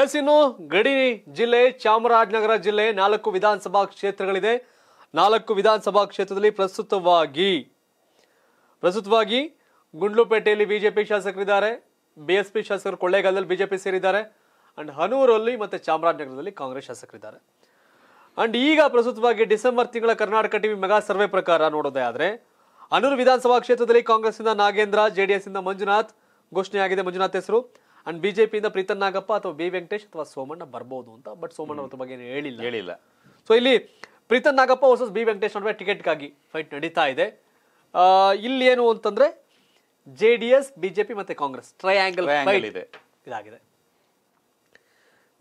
S ಇನ್ನು ಗಡಿ ಜಿಲ್ಲೆ ಚಾಮರಾಜನಗರ ಜಿಲ್ಲೆ ನಾಲ್ಕು ವಿಧಾನಸಭಾ ಕ್ಷೇತ್ರಗಳಿದೆ. ನಾಲ್ಕು ವಿಧಾನಸಭಾ ಕ್ಷೇತ್ರದಲ್ಲಿ ಪ್ರಸ್ತುತವಾಗಿ ಪ್ರಸ್ತುತವಾಗಿ ಗುಂಡ್ಲುಪೇಟೆಯಲ್ಲಿ ಬಿಜೆಪಿ ಶಾಸಕರಿದ್ದಾರೆ ಬಿ ಎಸ್ ಪಿ ಶಾಸಕರು ಕೊಳ್ಳೇಗಾಲದಲ್ಲಿ ಬಿಜೆಪಿ ಸೇರಿದ್ದಾರೆ, ಅಂಡ್ ಹನೂರಲ್ಲಿ ಮತ್ತೆ ಚಾಮರಾಜನಗರದಲ್ಲಿ ಕಾಂಗ್ರೆಸ್ ಶಾಸಕರಿದ್ದಾರೆ. ಅಂಡ್ ಈಗ ಪ್ರಸ್ತುತವಾಗಿ ಡಿಸೆಂಬರ್ ತಿಂಗಳ ಕರ್ನಾಟಕ ಟಿವಿ ಮೆಗಾ ಸರ್ವೆ ಪ್ರಕಾರ ನೋಡೋದೇ ಆದರೆ, ಹನೂರು ವಿಧಾನಸಭಾ ಕ್ಷೇತ್ರದಲ್ಲಿ ಕಾಂಗ್ರೆಸ್ನಿಂದ ನಾಗೇಂದ್ರ ಜೆಡಿಎಸ್ ಇಂದ ಮಂಜುನಾಥ್ ಘೋಷಣೆಯಾಗಿದೆ. ಮಂಜುನಾಥ್ ಹೆಸರು. ಅಂಡ್ ಬಿಜೆಪಿಯಿಂದ ಪ್ರೀತನ್ ನಾಗಪ್ಪ ಅಥವಾ ಬಿ ವೆಂಕಟೇಶ್ ಅಥವಾ ಸೋಮಣ್ಣ ಬರ್ಬೋದು ಅಂತ ಬಟ್ ಸೋಮಣ್ಣ ಅವ್ರ ಬಗ್ಗೆ ಏನು ಹೇಳಿಲ್ಲ. ಹೇಳಿಲ್ಲ. ಸೊ ಇಲ್ಲಿ ಪ್ರೀತನ್ ನಾಗಪ್ಪ ವರ್ಸಸ್ ಬಿ ವೆಂಕಟೇಶ್ ನಡುವೆ ಟಿಕೆಟ್ಗಾಗಿ ಫೈಟ್ ನಡೀತಾ ಇದೆ. ಇಲ್ಲಿ ಏನು ಅಂತಂದ್ರೆ ಜೆ ಡಿ ಎಸ್ ಬಿಜೆಪಿ ಮತ್ತೆ ಕಾಂಗ್ರೆಸ್ ಟ್ರಯಾಂಗಲ್ ಇದೆ. ಇದಾಗಿದೆ.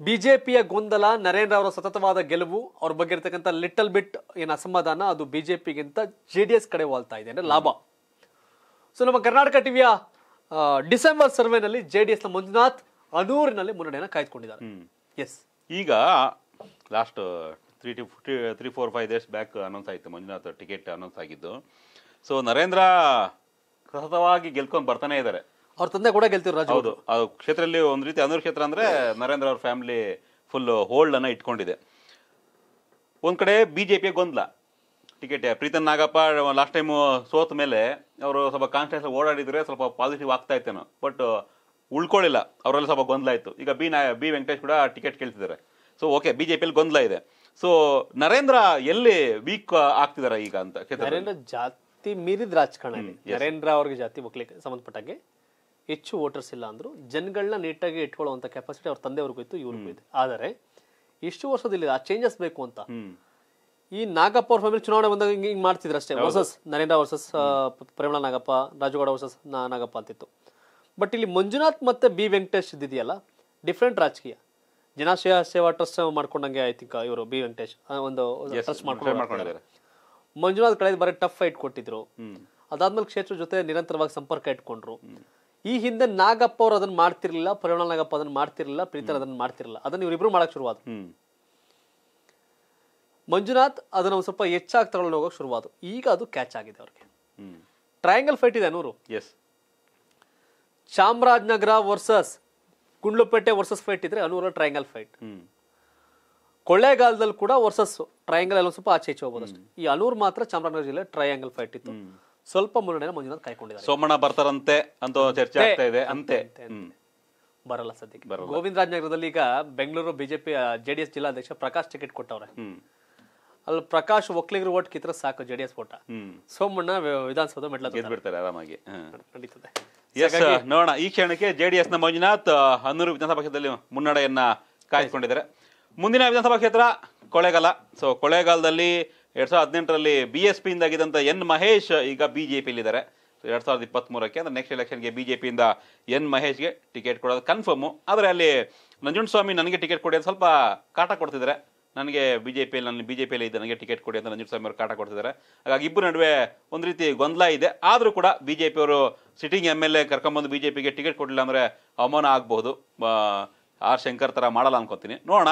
ಬಿಜೆಪಿಯ ಗೊಂದಲ ನರೇಂದ್ರ ಅವರ ಸತತವಾದ ಗೆಲುವು ಅವ್ರ ಬಗ್ಗೆ ಇರ್ತಕ್ಕಂಥ ಲಿಟಲ್ ಬಿಟ್ ಏನು ಅಸಮಾಧಾನ ಅದು ಬಿಜೆಪಿಗಿಂತ ಜೆ ಡಿ ಎಸ್ ಕಡೆ ವಾಲ್ತಾ ಇದೆ ಅಂದ್ರೆ ಲಾಭ. ಸೊ ನಮ್ಮ ಕರ್ನಾಟಕ ಟಿವಿಯ ಡಿಸೆಂಬರ್ ಸರ್ವೆನಲ್ಲಿ ಜೆ ಡಿ ಎಸ್ನ ಮಂಜುನಾಥ್ ಅನೂರಿನಲ್ಲಿ ಮುನ್ನಡೆಯನ್ನು ಕಾಯ್ದುಕೊಂಡಿದ್ದಾರೆ. ಎಸ್. ಈಗ last three to three four five days back announce ಆಯಿತು ಮಂಜುನಾಥ್ ಟಿಕೆಟ್ ಅನೌನ್ಸ್ ಆಗಿದ್ದು. ಸೊ ನರೇಂದ್ರ ಸತತವಾಗಿ ಗೆಲ್ಕೊಂಡು ಬರ್ತಾನೆ ಇದ್ದಾರೆ ಅವ್ರ ತಂದೆ ಕೂಡ ಗೆಲ್ತಿದ್ರು ರಾಜು. ಹೌದು ಅದು ಕ್ಷೇತ್ರದಲ್ಲಿ ಒಂದು ರೀತಿ ಅನೂರು ಕ್ಷೇತ್ರ ಅಂದರೆ ನರೇಂದ್ರ ಅವ್ರ ಫ್ಯಾಮಿಲಿ ಫುಲ್ ಹೋಲ್ಡ್ ಅನ್ನ ಇಟ್ಕೊಂಡಿದೆ. ಒಂದು ಕಡೆ ಬಿ ಜೆ ಪಿ ಗೊಂದಲ. Ticket Preethan Nagappa last time ಸೋತ ಮೇಲೆ ಅವರು ಸ್ವಲ್ಪ ಕಾನ್ಸ್ಟೆನ್ಸ್ ಓಡಾಡಿದ್ರೆ ಸ್ವಲ್ಪ ಪಾಸಿಟಿವ್ ಆಗ್ತಾ ಇತ್ತೇನೋ. ಬಟ್ ಉಳ್ಕೊಳ್ಳಿಲ್ಲ ಅವರಲ್ಲಿ ಸ್ವಲ್ಪ ಗೊಂದಲ ಇತ್ತು. ಈಗ ಬಿ ನಾ ಬಿ ವೆಂಕಟೇಶ್ ಕೂಡ ಟಿಕೆಟ್ ಕೇಳ್ತಿದ್ದಾರೆ. ಸೊ ಓಕೆ ಬಿಜೆಪಿಯಲ್ಲಿ ಗೊಂದಲ ಇದೆ. ಸೊ ನರೇಂದ್ರ ಎಲ್ಲಿ ವೀಕ್ ಆಗ್ತಿದ್ದಾರೆ ಈಗ ಅಂತ ನರೇಂದ್ರ ಜಾತಿ ಮೀರಿದ ರಾಜಕಾರಣ ನರೇಂದ್ರ ಅವ್ರಿಗೆ ಜಾತಿ ಒಕ್ಕಲಿಕ್ಕೆ ಸಂಬಂಧಪಟ್ಟಾಗೆ ಹೆಚ್ಚು ವೋಟರ್ಸ್ ಇಲ್ಲ ಅಂದ್ರು. ಜನಗಳನ್ನ ನೀಟಾಗಿ ಇಟ್ಕೊಳ್ಳುವಂತ ಕೆಪಾಸಿಟಿ ಅವ್ರ ತಂದೆಯವ್ರಿಗೂ ಇತ್ತು ಇವ್ರಿಗೂ ಇದೆ ಆದರೆ ಇಷ್ಟು ವರ್ಷದಲ್ಲಿ ಆ ಚೇಂಜಸ್ ಬೇಕು ಅಂತ ಈ ನಾಗಪ್ಪ ಅವ್ರ ಫ್ಯಾಮಿಲಿ ಚುನಾವಣೆ ಬಂದಾಗ ಹಿಂಗೆ ಹಿಂಗೆ ಮಾಡ್ತಿದ್ರು ಅಷ್ಟೇ. ವರ್ಸಸ್ ನರೇಂದ್ರ ವರ್ಸಸ್ ಪ್ರೇಮಳ ನಾಗಪ್ಪ ರಾಜುಗೌಡ ವರ್ಸಸ್ ನಾಗಪ್ಪ ಅಂತಿತ್ತು. ಬಟ್ ಇಲ್ಲಿ ಮಂಜುನಾಥ್ ಮತ್ತೆ ಬಿ ವೆಂಕಟೇಶ್ ಇದ್ದಿದೆಯಲ್ಲ ಡಿಫ್ರೆಂಟ್ ರಾಜಕೀಯ. ಜನಾಶಯ ಸೇವಾ ಟ್ರಸ್ಟ್ ಮಾಡ್ಕೊಂಡಂಗೆ ಐ ಥಿಂಕ್ ಇವರು ಬಿ ವೆಂಕಟೇಶ್ ಒಂದು ಟ್ರಸ್ಟ್ ಮಾಡ್ಕೊಂಡು ಮಂಜುನಾಥ್ ಕಳೆದ ಬಾರಿ ಟಫ್ ಫೈಟ್ ಕೊಟ್ಟಿದ್ರು. ಅದಾದ್ಮೇಲೆ ಕ್ಷೇತ್ರ ಜೊತೆ ನಿರಂತರವಾಗಿ ಸಂಪರ್ಕ ಇಟ್ಕೊಂಡ್ರು. ಈ ಹಿಂದೆ ನಾಗಪ್ಪ ಅವರು ಅದನ್ನ ಮಾಡ್ತಿರ್ಲಿಲ್ಲ ಪರಿಮಳ ನಾಗಪ್ಪ ಅದನ್ನ ಮಾಡ್ತಿರ್ಲಿಲ್ಲ ಪ್ರೀತರ್ ಅದನ್ನ ಮಾಡ್ತಿರ್ಲಿಲ್ಲ. ಅದನ್ನ ಇವರಿಬ್ರು ಮಾಡಕ್ ಶುರುವಾದ್ರು. ಮಂಜುನಾಥ್ ಅದನ್ನ ಒಂದ್ ಸ್ವಲ್ಪ ಹೆಚ್ಚಾಗಿ ತಗೊಂಡು ಹೋಗೋಕೆ ಶುರುವಾದ ಈಗ ಅದು ಕ್ಯಾಚ್ ಆಗಿದೆ ಅವ್ರಿಗೆ. ಟ್ರಯಾಂಗಲ್ ಫೈಟ್ ಇದೆ ನೂರು. Yes Chamarajanagar versus Gundlupete versus fight ಇದ್ರೆ ಅನೂರ ಟ್ರಯಾಂಗಲ್ ಫೈಟ್ ಕೊಳ್ಳೇಗಾಲದಲ್ಲಿ ಕೂಡ ವರ್ಸಸ್ ಟ್ರಯಾಂಗಲ್ ಎಲ್ಲ ಸ್ವಲ್ಪ ಆಚೆ ಈಚೆ ಹೋಗ್ಬೋದು ಅಷ್ಟೇ. ಈ ಅನೂರ್ ಮಾತ್ರ ಚಾಮರಾಜನಗರ ಜಿಲ್ಲೆ ಟ್ರಯಾಂಗಲ್ ಫೈಟ್ ಇತ್ತು. ಸ್ವಲ್ಪ ಮುನ್ನಡೆನ ಮಂಜುನಾಥ್ ಕಾಯ್ಕೊಂಡಿದ್ದಾರೆ ಸೋಮಣ್ಣ ಬರ್ತಾರಂತೆ ಅಂತ ಚರ್ಚೆ ಆಗ್ತಾ ಇದೆ ಅಂತೆ ಬರಲ್ಲ ಸದ್ಯಕ್ಕೆ. ಗೋವಿಂದ ಗೋವಿಂದರಾಜನಗರದಲ್ಲಿ ಈಗ ಬೆಂಗಳೂರು ಬಿಜೆಪಿ ಜೆಡಿಎಸ್ ಜಿಲ್ಲಾಧ್ಯಕ್ಷ ಪ್ರಕಾಶ್ ಟಿಕೆಟ್ ಕೊಟ್ಟವ್ರೆ. ಅಲ್ಲಿ ಪ್ರಕಾಶ್ ಒಕ್ಕಲಿಗರು ಓಟ್ ಕಿತ್ರ ಸಾಕು ಜೆಡಿಎಸ್ ಓಟ ಹ್ಮ್. ಸೋಮಣ್ಣ ವಿ- ವಿಧಾನಸೌಧ ಮೆಟ್ಲ ಬಿಡ್ತಾರೆ ಆರಾಮಾಗಿ. ನಡೀತದೆ. ಎಸ್ ನೋಡೋಣ ಈ ಕ್ಷಣಕ್ಕೆ ಜೆಡಿಎಸ್ನ ಮಂಜುನಾಥ್ ಆ, ಹನ್ನೂರು ವಿಧಾನಸಭಾ ಕ್ಷೇತ್ರದಲ್ಲಿ ಮುನ್ನಡೆಯನ್ನ ಕಾಯ್ದುಕೊಂಡಿದ್ದಾರೆ. ಮುಂದಿನ ವಿಧಾನಸಭಾ ಕ್ಷೇತ್ರ ಕೊಳೆಗಾಲ. ಸೊ ಕೊಳೆಗಾಲದಲ್ಲಿ ಎರಡ್ ಸಾವಿರದ ಹದಿನೆಂಟರಲ್ಲಿ ಬಿ ಎಸ್ ಪಿಯಿಂದ ಆಗಿದ್ದಂತ ಎನ್ ಮಹೇಶ್ ಈಗ ಬಿಜೆಪಿಯಲ್ಲಿ ಇದ್ದಾರೆ ಎರಡ್ ಸಾವಿರದ ಇಪ್ಪತ್ತ್ ಮೂರಕ್ಕೆ ಅಂದ್ರೆ ನೆಕ್ಸ್ಟ್ ಎಲೆಕ್ಷನ್ಗೆ ಪಿಯಿಂದ ಎನ್ ಮಹೇಶ್ಗೆ ಟಿಕೆಟ್ ಕೊಡೋದು ಕನ್ಫರ್ಮು ಆದರೆ ಅಲ್ಲಿ ನಂಜುಂಡಸ್ವಾಮಿ ನನಗೆ ಟಿಕೆಟ್ ಕೊಡಿ ಅಂತ ಸ್ವಲ್ಪ ಕಾಟ ಕೊಡ್ತಿದ್ದಾರೆ. ನನಗೆ ಬಿ ಜೆ ಪಿಯಲ್ಲಿ ನನ್ನ ಪಿಯಲ್ಲಿ ಇದೆ ನನಗೆ ಟಿಕೆಟ್ ಕೊಡಿ ಅಂತ ನಂಜುಂಡಸ್ವಾಮಿ ಅವರು ಕಾಟ ಕೊಡ್ತಿದ್ದಾರೆ. ಹಾಗಾಗಿ ಇಬ್ಬರ ನಡುವೆ ಒಂದು ರೀತಿ ಗೊಂದಲ ಇದೆ. ಆದರೂ ಕೂಡ ಬಿ ಜೆ ಅವರು ಸಿಟ್ಟಿಂಗ್ ಎಂ ಎಲ್ ಎ ಕರ್ಕೊಂಬಂದು ಬಿ ಜೆ ಪಿಗೆ ಟಿಕೆಟ್ ಕೊಡಲಿಲ್ಲ ಅಂದರೆ ಅವಮಾನ ಆಗಬಹುದು. ಆರ್ ಶಂಕರ್ ಥರ ಮಾಡಲ್ಲ ಅನ್ಕೋತೀನಿ. ನೋಡೋಣ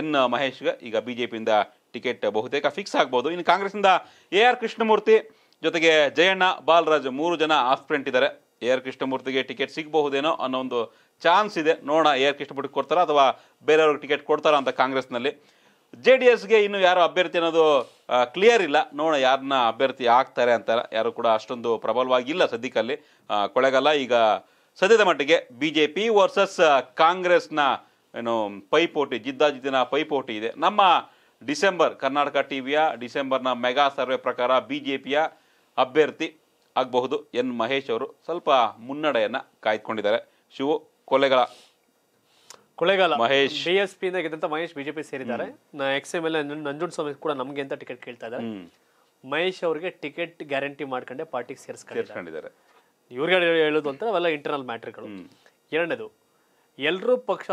ಎನ್ ಮಹೇಶ್ಗೆ ಈಗ ಬಿ ಜೆ ಪಿಯಿಂದ ಟಿಕೆಟ್ ಬಹುತೇಕ ಫಿಕ್ಸ್ ಆಗ್ಬೋದು ಇನ್ನು ಕಾಂಗ್ರೆಸ್ನಿಂದ ಎ ಆರ್ ಕೃಷ್ಣಮೂರ್ತಿ ಜೊತೆಗೆ ಜಯಣ್ಣ, ಬಾಲರಾಜ್ ಮೂರು ಜನ ಆಸ್ಪಿರೆಂಟ್ ಇದ್ದಾರೆ. ಎ ಆರ್ ಕೃಷ್ಣಮೂರ್ತಿಗೆ ಟಿಕೆಟ್ ಸಿಗಬಹುದೇನೋ ಅನ್ನೋ ಒಂದು ಚಾನ್ಸ್ ಇದೆ. ನೋಡೋಣ ಎ ಆರ್ ಕೃಷ್ಣಮೂರ್ತಿ ಕೊಡ್ತಾರಾ ಅಥವಾ ಬೇರೆಯವ್ರಿಗೆ ಟಿಕೆಟ್ ಕೊಡ್ತಾರ ಅಂತ ಕಾಂಗ್ರೆಸ್ನಲ್ಲಿ. ಜೆ ಡಿ ಎಸ್ಗೆ ಇನ್ನು ಯಾರು ಅಭ್ಯರ್ಥಿ ಅನ್ನೋದು ಕ್ಲಿಯರ್ ಇಲ್ಲ. ನೋಡೋಣ ಯಾರನ್ನ ಅಭ್ಯರ್ಥಿ ಆಗ್ತಾರೆ ಅಂತ ಯಾರು ಕೂಡ ಅಷ್ಟೊಂದು ಪ್ರಬಲವಾಗಿಲ್ಲ ಸದ್ಯಕ್ಕಲ್ಲಿ ಕೊಳೆಗಾಲ ಕೊಳ್ಳೇಗಾಲ ಈಗ ಸದ್ಯದ ಮಟ್ಟಿಗೆ ಬಿ ಜೆ ಪಿ ವರ್ಸಸ್ ಕಾಂಗ್ರೆಸ್ನ ಏನು ಪೈಪೋಟಿ, ಜಿದ್ದಾಜಿದ್ದಿನ ಪೈಪೋಟಿ ಇದೆ. ನಮ್ಮ ಡಿಸೆಂಬರ್, ಕರ್ನಾಟಕ ಟಿ ವಿಯ ಡಿಸೆಂಬರ್ನ ಮೆಗಾ ಸರ್ವೆ ಪ್ರಕಾರ ಬಿ ಜೆ ಪಿಯ ಅಭ್ಯರ್ಥಿ ಆಗಬಹುದು ಎನ್ ಮಹೇಶ್ ಅವರು. ಸ್ವಲ್ಪ ಮುನ್ನಡೆಯನ್ನು ಕಾಯ್ದುಕೊಂಡಿದ್ದಾರೆ. ಶಿವು, ಕೊಲೆಗಳ ಕೊಳ್ಳೇಗಾಲ ಮಹೇಶ್. ಪಿ ಇಂದ ಗೆದ್ದಂತ ಮಹೇಶ್ ಬಿಜೆಪಿ ಸೇರಿದ್ದಾರೆ. Ex M L Nanjunda Swamy ಕೂಡ ನಮ್ಗೆ ಅಂತ ಟಿಕೆಟ್ ಕೇಳ್ತಾ ಇದ್ದಾರೆ. ಮಹೇಶ್ ಅವರಿಗೆ ಟಿಕೆಟ್ ಗ್ಯಾರಂಟಿ ಮಾಡ್ಕೊಂಡೆ ಪಾರ್ಟಿಗೆ ಸೇರಿಸ್ಕೊಂಡಿದ್ದಾರೆ. ಇವ್ರಿಗೆ ಹೇಳೋದು ಅಂತ ಅವೆಲ್ಲ ಇಂಟರ್ನಲ್ ಮ್ಯಾಟ್ರಿಗಳು ಎರಡನೇದು ಎಲ್ಲರೂ ಪಕ್ಷ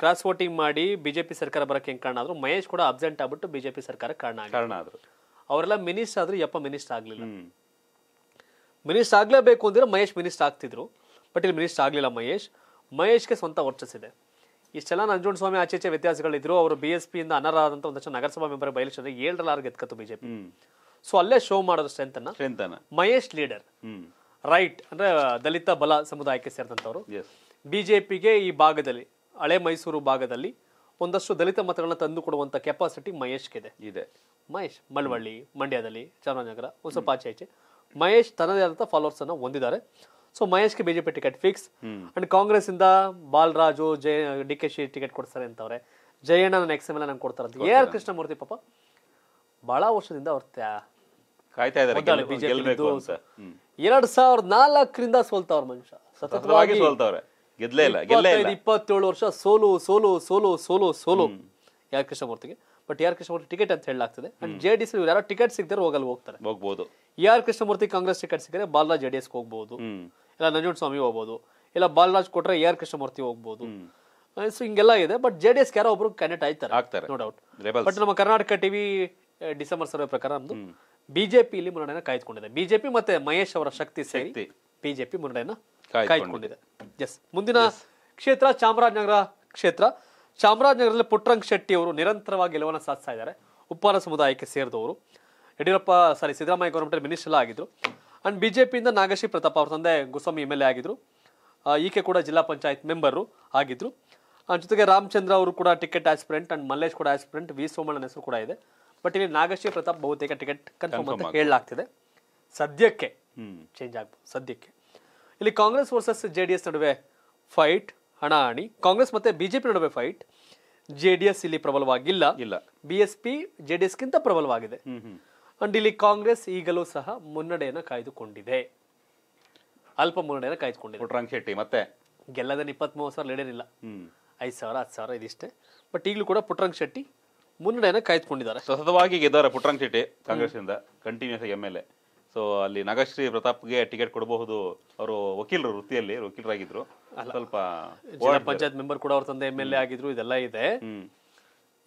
ಕ್ರಾಸ್ ವೋಟಿಂಗ್ ಮಾಡಿ ಬಿಜೆಪಿ ಸರ್ಕಾರ ಬರಕ್ಕೆ ಹೆಂಗೆ ಕಾರಣ ಆದ್ರು ಮಹೇಶ್ ಕೂಡ ಅಬ್ಸೆಂಟ್ ಆಗ್ಬಿಟ್ಟು ಬಿಜೆಪಿ ಸರ್ಕಾರ ಕಾರಣ ಕಾರಣ ಆದ್ರು. ಅವರೆಲ್ಲ ಮಿನಿಸ್ಟರ್ ಆದ್ರೂ ಯಪ್ಪ ಮಿನಿಸ್ಟರ್ ಆಗಲಿಲ್ಲ. ಮಿನಿಸ್ಟರ್ ಆಗಲೇಬೇಕು ಅಂದ್ರೆ ಮಹೇಶ್ ಮಿನಿಸ್ಟರ್ ಆಗ್ತಿದ್ರು. ಬಟ್ ಇಲ್ಲಿ ಮಿನಿಸ್ಟರ್ ಆಗಲಿಲ್ಲ ಮಹೇಶ್. ಮಹೇಶ್ಗೆ ಸ್ವಂತ ವರ್ಚಸ್ಸಿದೆ. ಇಷ್ಟೆಲ್ಲ ನಂಜುಂಡ ಸ್ವಾಮಿ ಆಚೆ ಈಚೆ ವ್ಯತ್ಯಾಸಗಳಿದ್ರು ಅವರು ಬಿ ಎಸ್ ಪಿಯಿಂದ ಅನರ್ಹರಾದಂಥ ಒಂದಷ್ಟು ನಗರಸಭಾ ಮೆಂಬರ್ ಬಯಲಿಸಿದ್ರೆ ಏಳರಲ್ಲಿ ಆರು ಗೆದ್ಕತ್ತು ಬಿಜೆಪಿ ಸೊ ಅಲ್ಲೇ ಶೋ ಮಾಡೋದು ಸ್ಟ್ರೆಂತ್ ಅನ್ನ? ಸ್ಟ್ರೆಂತನ ಮಹೇಶ್ ಲೀಡರ್ ರೈಟ್ ಅಂದ್ರೆ ದಲಿತ ಬಲ ಸಮುದಾಯಕ್ಕೆ ಸೇರಿದಂಥವ್ರು ಬಿಜೆಪಿಗೆ ಈ ಭಾಗದಲ್ಲಿ ಹಳೆ ಮೈಸೂರು ಭಾಗದಲ್ಲಿ ಒಂದಷ್ಟು ದಲಿತ ಮತಗಳನ್ನ ತಂದು ಕೊಡುವಂತ ಕೆಪಾಸಿಟಿ ಮಹೇಶ್ಗೆ ಇದೆ. ಮಹೇಶ್ ಮಳವಳ್ಳಿ ಮಂಡ್ಯದಲ್ಲಿ ಚಾಮರಾಜನಗರ ಒಂದು ಸ್ವಲ್ಪ ಆಚೆ ಆಚೆ. ಮಹೇಶ್ ತನ್ನದೇ ಆದಂಥ ಫಾಲೋವರ್ಸ್ ಅನ್ನ ಹೊಂದಿದ್ದಾರೆ. So ಮಹೇಶ್ಗೆ BJP ticket fix and Congress ಇಂದ Balaraju Jaya D K Shi ticket ಕೊಡ್ತಾರೆ ಅಂತವ್ರೆ. ಜಯಣ್ಣ ನೆಕ್ಸ್ಟ್ ಎಂ ಎಲ್ ನಂಗೆ ಕೊಡ್ತಾರೆ ಅಂತ. ಎ ಆರ್ ಕೃಷ್ಣಮೂರ್ತಿ ಪಾಪ ಬಹಳ ವರ್ಷದಿಂದ ಅವ್ರ ಕಾಯ್ತಾ ಇದ್ದಾರೆ. ಅಂತ. ಹ್ಮ್. ಎರಡ್ ಸಾವಿರದ ನಾಲ್ಕರಿಂದ ಸೋಲ್ತಾವ್ರ ಮನುಷ್ಯ. ಸತತವಾಗಿ ಸೋಲ್ತಾವ್ರೆ. ಇಲ್ಲ ಗೆಲ್ಲೇ ಇಲ್ಲ. ಇಪ್ಪತ್ತೇಳು ವರ್ಷ ಸೋಲು ಸೋಲು ಸೋಲು ಸೋಲು ಸೋಲು. ಯಾರ್ ಕೃಷ್ಣಮೂರ್ತಿಗೆ. ಬಟ್ ಯಾರ್ ಕೃಷ್ಣಮೂರ್ತಿ ಟಿಕೆಟ್ ಅಂತ ಹೇಳಲಾಗ್ತದೆ. ಅಂಡ್ ಜೆ ಡಿ ಯಾರೋ ಟಿಕೆಟ್ ಸಿಗದ್ರೆ ಹೋಗಲ್ಲಿ ಹೋಗ್ತಾರೆ. ಹೋಗ್ಬೋದು. ಯಾರ್ ಕೃಷ್ಣಮೂರ್ತಿ ಕಾಂಗ್ರೆಸ್ ಟಿಕೆಟ್ ಸಿಕ್ಕರೆ ಬಾಲಾ ಜೆ ಡಿ ಎಸ್ ಹೋಗ್ಬೋದು. ಹ್ಮ್. ಇಲ್ಲ ನಂಜುಂಡ ಸ್ವಾಮಿ ಹೋಗ್ಬೋದು. ಇಲ್ಲ ಬಾಲರಾಜ್ ಕೊಟ್ರೆ ಯಾರ್ ಕೃಷ್ಣಮೂರ್ತಿ ಹೋಗ್ಬೋದು. ಸೊ ಹಿಂಗೆಲ್ಲ ಇದೆ ಬಟ್ ಜೆ ಡಿ ಎಸ್ ಯಾರೋ ಒಬ್ರು ಕನೆಕ್ಟ್ ಆಯ್ತಾರೆ ಆಗ್ತಾರೆ. ನೋ ಡೌಟ್ ಬಟ್ ನಮ್ಮ ಕರ್ನಾಟಕ ಟಿವಿ ಡಿಸೆಂಬರ್ ಸರ್ವೆ ಪ್ರಕಾರ ನಮ್ದು ಬಿಜೆಪಿ ಇಲ್ಲಿ ಮುನ್ನಡೆಯನ್ನು ಕಾಯ್ದುಕೊಂಡಿದೆ. ಬಿಜೆಪಿ ಮತ್ತೆ ಮಹೇಶ್ ಅವರ ಶಕ್ತಿ ಸೇರಿ. ಬಿಜೆಪಿ ಮುನ್ನಡೆಯನ್ನ ಕಾಯ್ದುಕೊಂಡಿದೆ. ಕಾಯ್ದುಕೊಂಡಿದೆ. ಎಸ್ ಮುಂದಿನ ಕ್ಷೇತ್ರ ಚಾಮರಾಜನಗರ ಕ್ಷೇತ್ರ. ಚಾಮರಾಜನಗರದಲ್ಲಿ ಪುಟ್ಟರಂಗ್ ಶೆಟ್ಟಿ ಅವರು ನಿರಂತರವಾಗಿ ಗೆಲುವನ್ನು ಸಾಧಿಸ್ತಾ ಇದ್ದಾರೆ. ಉಪ್ಪಾರ ಸಮುದಾಯಕ್ಕೆ ಸೇರಿದವರು. Yediyurappa sorry Siddaramaiah government minister ಆಗಿದ್ರು. ಅಂಡ್ ಬಿಜೆಪಿಯಿಂದ ನಾಗಶ್ರೀ ಪ್ರತಾಪ್ ಅವ್ರ ತಂದೆ ಗುಸ್ವಾಮಿ ಎಂ ಎಲ್ ಎ ಆಗಿದ್ರು. ಈಕೆ ಕೂಡ ಜಿಲ್ಲಾ ಪಂಚಾಯತ್ ಮೆಂಬರು ಆಗಿದ್ರು. ಜೊತೆಗೆ ರಾಮಚಂದ್ರ ಅವರು ಕೂಡ ಟಿಕೆಟ್ ಆಸ್ಪಿರೆಂಟ್ ಅಂಡ್ ಮಲ್ಲೇಶ್ ಕೂಡ ಆಸ್ಪಿರೆಂಟ್ ವಿ ಸೋಮಣ್ಣನ ಹೆಸರು ಕೂಡ ಇದೆ. ಬಟ್ ಇಲ್ಲಿ ನಾಗಶ್ರೀ ಪ್ರತಾಪ್ ಬಹುತೇಕ ಟಿಕೆಟ್ ಕನ್ಫರ್ಮ್ ಅಂತ ಹೇಳಲಾಗ್ತಿದೆ. ಸದ್ಯಕ್ಕೆ ಚೇಂಜ್ ಆಗ್ಬೋದು ಸದ್ಯಕ್ಕೆ. ಇಲ್ಲಿ Congress versus J D S ನಡುವೆ ಫೈಟ್ ಹಣಾಹಣಿ. ಕಾಂಗ್ರೆಸ್ ಮತ್ತೆ ಬಿಜೆಪಿ ನಡುವೆ ಫೈಟ್ ಜೆ ಡಿ ಎಸ್ ಇಲ್ಲಿ ಪ್ರಬಲವಾಗಿಲ್ಲ. ಇಲ್ಲ. B S P J D ಎಸ್ಗಿಂತ ಪ್ರಬಲವಾಗಿದೆ. ಅಂಡ್ ಇಲ್ಲಿ ಕಾಂಗ್ರೆಸ್ ಈಗಲೂ ಸಹ ಮುನ್ನಡೆಯನ್ನು ಕಾಯ್ದುಕೊಂಡಿದೆ. ಅಲ್ಪ ಮುನ್ನಡೆಯನ್ನು ಕಾಯ್ದುಕೊಂಡಿದೆ. ಪುಟ್ರಂಗ್ ಶೆಟ್ಟಿ ಮತ್ತೆ? ಗೆಲ್ಲದೇನು ಇಪ್ಪತ್ಮೂವತ್ತು ಸಾವಿರ ಲೀಡರ್ ಇಲ್ಲ. ಹ್ಮ್. ಐದು ಸಾವಿರ ಹತ್ತು ಸಾವಿರ ಇದಿಷ್ಟೇ. ಬಟ್ ಈಗಲೂ ಕೂಡ ಪುಟ್ರಂಗ್ ಶೆಟ್ಟಿ ಮುನ್ನಡೆಯನ್ನು ಕಾಯ್ದುಕೊಂಡಿದ್ದಾರೆ. ಸತತವಾಗಿ ಗೆದ್ದಾರೆ ಪುಟ್ರಂಗ್ ಶೆಟ್ಟಿ ಕಾಂಗ್ರೆಸ್ ಇಂದ continues M L A so ಅಲ್ಲಿ ನಾಗಶ್ರೀ ಪ್ರತಾಪ್ಗೆ ಟಿಕೆಟ್ ಕೊಡಬಹುದು. ಅವರು ವಕೀಲರು ವೃತ್ತಿಯಲ್ಲಿ ವಕೀಲರಾಗಿದ್ರು. ಸ್ವಲ್ಪ ಜಿಲ್ಲಾ ಪಂಚಾಯತ್ ಮೆಂಬರ್ ಕೂಡ ಅವ್ರ ತಂದೆ ಎಂ ಎಲ್ ಎ ಆಗಿದ್ರು ಇದೆಲ್ಲ ಇದೆ.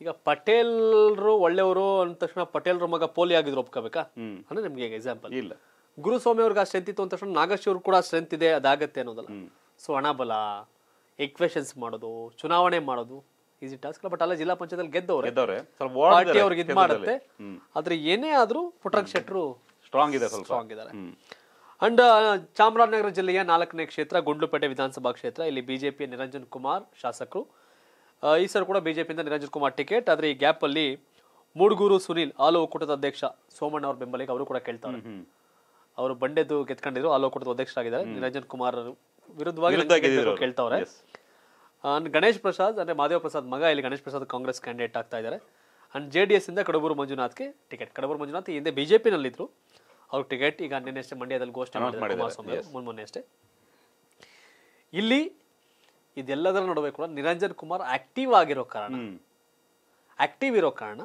ಈಗ ಪಟೇಲ್ರು ಒಳ್ಳೆಯವರು ಅಂದ ತಕ್ಷಣ ಪಟೇಲ್ರ ಮಗ ಪೋಲಿ ಆಗಿದ್ರು ಒಪ್ಕೋಬೇಕಾ? ಅಂದ್ರೆ ನಿಮ್ಗೆ ಎಕ್ಸಾಂಪಲ್ ಇಲ್ಲ. ಗುರುಸ್ವಾಮಿ ಅವ್ರಿಗೆ ಆ ಸ್ಟ್ರೆಂತ್ ಇತ್ತು ಅಂದ ತಕ್ಷಣ ನಾಗೇಶ್ ಅವ್ರು ಕೂಡ ಸ್ಟ್ರೆಂತ್ ಇದೆ ಅದಾಗತ್ತೆ ಅನ್ನೋದಲ್ಲ. ಸೊ ಹಣಬಲ ಎಕ್ವೇಷನ್ಸ್ ಮಾಡೋದು ಚುನಾವಣೆ ಮಾಡೋದು ಈಸಿ ಟಾಸ್ಕ್ ಬಟ್ ಅಲ್ಲ ಜಿಲ್ಲಾ ಪಂಚಾಯತ್ ಗೆದ್ದವ್ರೆ. ಪಾರ್ಟಿ ಅವ್ರಿಗೆ ಇದು ಮಾಡುತ್ತೆ. ಆದ್ರೆ ಏನೇ ಆದ್ರೂ ಪುಟ್ರಂಗ್ ಶೆಟ್ರು ಸ್ಟ್ರಾಂಗ್ ಇದೆ ಸ್ಟ್ರಾಂಗ್ ಇದ್ದಾರೆ. ಅಂಡ್ ಚಾಮರಾಜನಗರ ಜಿಲ್ಲೆಯ ನಾಲ್ಕನೇ ಕ್ಷೇತ್ರ ಗುಂಡ್ಲುಪೇಟೆ ವಿಧಾನಸಭಾ ಕ್ಷೇತ್ರ. ಇಲ್ಲಿ ಬಿಜೆಪಿಯ ನಿರಂಜನ್ ಕುಮಾರ್ ಶಾಸಕರು. ಈ ಸರ್ ಕೂಡ ಬಿಜೆಪಿಯಿಂದ ನಿರಂಜನ್ ಕುಮಾರ್ ಟಿಕೆಟ್ ಆದರೆ ಈ ಗ್ಯಾಪ್ ಅಲ್ಲಿ ಮೂಡುಗೂರು ಸುನಿಲ್ ಆಲೋ ಒಕ್ಕೂಟದ ಅಧ್ಯಕ್ಷ ಸೋಮಣ್ಣ ಅವ್ರ ಬೆಂಬಲಿಗೆ ಅವರು ಕೂಡ ಕೇಳ್ತಾರೆ. ಅವರು ಬಂಡೆದ್ದು ಗೆದ್ಕೊಂಡಿದ್ರು ಆಲೋ ಒಕ್ಕೂಟದ ಅಧ್ಯಕ್ಷರಾಗಿದ್ದಾರೆ. ನಿರಂಜನ್ ಕುಮಾರ್ ವಿರುದ್ಧವಾಗಿ. ಕೇಳ್ತಾವ್ರೆ. ಅಂಡ್ ಗಣೇಶ್ ಪ್ರಸಾದ್ ಅಂದ್ರೆ ಮಾದೇವ ಪ್ರಸಾದ್ ಮಗ ಇಲ್ಲಿ ಗಣೇಶ್ ಪ್ರಸಾದ್ ಕಾಂಗ್ರೆಸ್ ಕ್ಯಾಂಡಿಡೇಟ್ ಆಗ್ತಾ ಇದ್ದಾರೆ. ಅಂಡ್ ಜೆ ಡಿ ಎಸ್ ಇಂದ ಕಡಬೂರು ಮಂಜುನಾಥ್ಗೆ ಟಿಕೆಟ್. ಕಡಬೂರು ಮಂಜುನಾಥ್ ಹಿಂದೆ ಬಿಜೆಪಿ ನಲ್ಲಿದ್ರು ಅವ್ರ ಟಿಕೆಟ್ ಈಗ ನಿನ್ನೆ ಅಷ್ಟೇ ಮಂಡ್ಯದಲ್ಲಿ ಘೋಷಣೆ ಮಾಡಿದ್ರು ಮಾಡಿದ್ದಾರೆ. ಮೊನ್ನೆ ಅಷ್ಟೇ. ಇಲ್ಲಿ ಇದೆಲ್ಲದರ ನಡುವೆ ಕೂಡ ನಿರಂಜನ್ ಕುಮಾರ್ ಆಕ್ಟಿವ್ ಆಗಿರೋ ಕಾರಣ. ಆಕ್ಟಿವ್ ಇರೋ ಕಾರಣ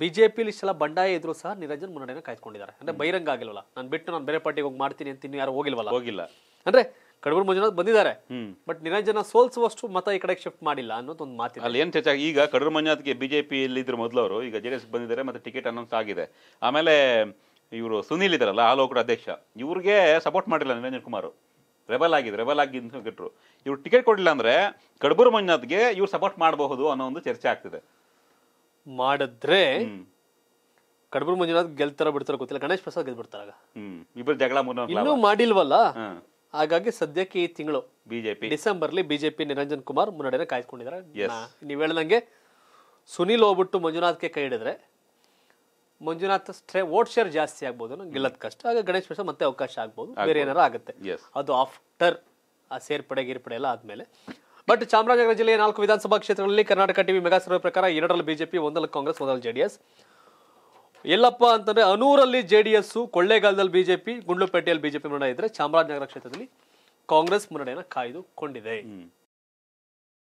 ಬಿಜೆಪಿಲಿ ಇಷ್ಟೆಲ್ಲ ಬಂಡಾಯ ಇದ್ರು ಸಹ ನಿರಂಜನ್ ಮುನ್ನಡೆನ ಕಾಯ್ದುಕೊಂಡಿದ್ದಾರೆ. ಅಂದ್ರೆ ಬಹಿರಂಗ ಆಗಿಲ್ವಲ್ಲ? ನಾನು ಬಿಟ್ಟು ನಾನು ಬೇರೆ ಪಾರ್ಟಿಗೆ ಹೋಗಿ ಮಾಡ್ತೀನಿ ಅಂತ ಇನ್ನು ಯಾರು ಹೋಗಿಲ್ವಲ್ಲ? ಹೋಗಿಲ್ಲ. ಅಂದ್ರೆ ಕಡೂರು ಮಂಜುನಾಥ್ ಬಂದಿದ್ದಾರೆ. ಬಟ್ ನಿರಂಜನ ಸೋಲ್ಸುವಷ್ಟು ಮತ ಈ ಕಡೆಗೆ ಶಿಫ್ಟ್ ಮಾಡಿಲ್ಲ ಅನ್ನೋದು ಒಂದು ಮಾತಿದೆ. ಅಲ್ಲಿ ಏನು ಚರ್ಚೆ ಈಗ ಕಡೂರು ಮಂಜುನಾಥ್ಗೆ ಬಿಜೆಪಿ ಇದ್ರು ಮೊದಲು ಅವರು ಈಗ ಜೆ ಡಿ ಎಸ್ ಬಂದಿದ್ದಾರೆ ಮತ್ತೆ ಟಿಕೆಟ್ ಅನೌನ್ಸ್ ಆಗಿದೆ. ಆಮೇಲೆ ಇವರು ಸುನೀಲ್ ಇದಾರಲ್ಲ ಆಲೋಕ ಅಧ್ಯಕ್ಷ. ಇವ್ರಿಗೆ ಸಪೋರ್ಟ್ ಮಾಡಿಲ್ಲ ನಿರಂಜನ್ ಕುಮಾರ್. ರೆಬಲ್ ಆಗಿದೆ ರೆಬಲ್ ಆಗಿ ಗೆಟ್ರು ಇವ್ರು ಟಿಕೆಟ್ ಕೊಡಲಿಲ್ಲ ಅಂದ್ರೆ ಕಡಬೂರು ಮಂಜುನಾಥ್ಗೆ ಇವ್ರು ಸಪೋರ್ಟ್ ಮಾಡಬಹುದು ಅನ್ನೋ ಒಂದು ಚರ್ಚೆ ಆಗ್ತಿದೆ. ಮಾಡಿದ್ರೆ ಕಡಬೂರು ಮಂಜುನಾಥ್ ಗೆಲ್ತಾರ ಬಿಡ್ತಾರ ಗೊತ್ತಿಲ್ಲ. ಗಣೇಶ್ ಪ್ರಸಾದ್ ಗೆದ್ಬಿಡ್ತಾರ ಹ್ಮ್. ಇಬ್ಬರು ಜಗಳ ಮೂರ್ನಾಲ್ಕು ಇನ್ನೂ ಮಾಡಿಲ್ವಲ್ಲ? ಹಾಗಾಗಿ ಸದ್ಯಕ್ಕೆ ಈ ತಿಂಗಳು ಬಿಜೆಪಿ. ಡಿಸೆಂಬರ್ಲಿ ಬಿಜೆಪಿ ನಿರಂಜನ್ ಕುಮಾರ್ ಮುನ್ನಡೆನ ಕಾಯ್ದುಕೊಂಡಿದ್ದಾರೆ ನೀವು ನೀವ್ ಹೇಳ್ದಂಗೆ ಸುನಿಲ್ ಹೋಗ್ಬಿಟ್ಟು ಮಂಜುನಾಥ್ಗೆ ಕೈ ಹಿಡಿದ್ರೆ ಮಂಜುನಾಥ್ ಸ್ಟ್ರೇ ವೋಟ್ ಶೇರ್ ಜಾಸ್ತಿ ಆಗ್ಬೋದು ಅನ್ನೋ ಗೆಲ್ಲದ್ ಕಷ್ಟ. ಆಗ ಗಣೇಶ್ ಪ್ರಸಾದ್ ಮತ್ತೆ ಅವಕಾಶ ಆಗ್ಬೋದು. ಬೇರೆ ಏನಾರು ಆಗುತ್ತೆ. ಅದು ಆಫ್ಟರ್ ಆ ಸೇರ್ಪಡೆ ಗೀರ್ಪಡೆ ಎಲ್ಲ ಆದ್ಮೇಲೆ. ಬಟ್ ಚಾಮರಾಜನಗರ ಜಿಲ್ಲೆಯ ನಾಲ್ಕು ವಿಧಾನಸಭಾ ಕ್ಷೇತ್ರಗಳಲ್ಲಿ ಕರ್ನಾಟಕ ಟಿವಿ ಮೆಗಾ ಸರ್ವೆ ಪ್ರಕಾರ ಎರಡರಲ್ಲಿ ಬಿಜೆಪಿ ಒಂದರಲ್ಲಿ ಕಾಂಗ್ರೆಸ್ ಒಂದರಲ್ಲಿ ಜೆಡಿಎಸ್. ಎಲ್ಲಪ್ಪ ಅಂತಂದ್ರೆ ಅನೂರಲ್ಲಿ ಜೆಡಿಎಸ್ ಕೊಳ್ಳೇಗಾಲದಲ್ಲಿ ಬಿಜೆಪಿ ಗುಂಡ್ಲುಪೇಟೆಯಲ್ಲಿ ಬಿಜೆಪಿ ಮುನ್ನಡೆ ಇದ್ರೆ ಚಾಮರಾಜನಗರ ಕ್ಷೇತ್ರದಲ್ಲಿ ಕಾಂಗ್ರೆಸ್ ಮುನ್ನಡೆಯನ್ನು ಕಾಯ್ದುಕೊಂಡಿದೆ.